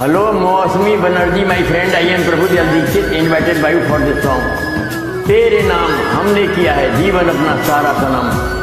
Hello Mausami Banerjee my friend I am Prabhu Jal Dikshit invited by for this song तेरे नाम हमने किया है, जीवन अपना सारा सनम।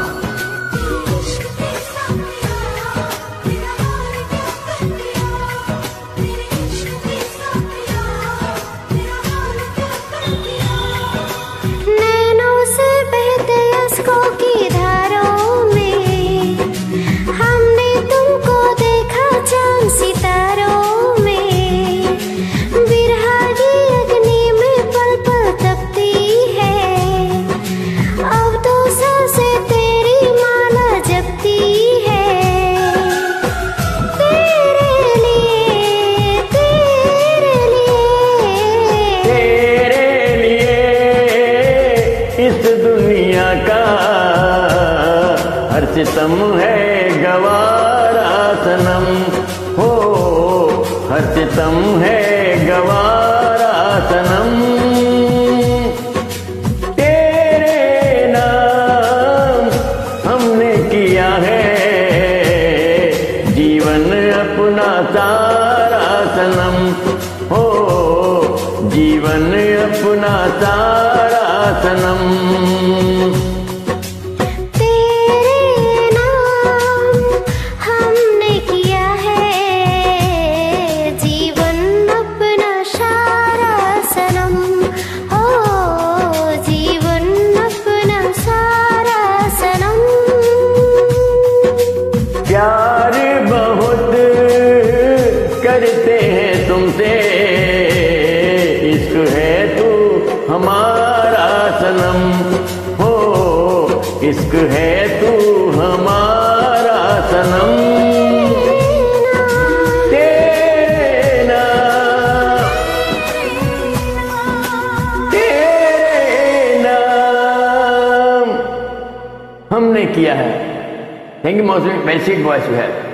सितम है गवारा सनम हो हर सितम है गवारा सनम तेरे नाम हमने किया है। जीवन अपना सारा सनम हो, जीवन अपना सारा सनम करते हैं तुमसे। इश्क है तू हमारा सनम। हो, इश्क है तू हमारा सनम। हमने किया है। Thank you very sweet voice you है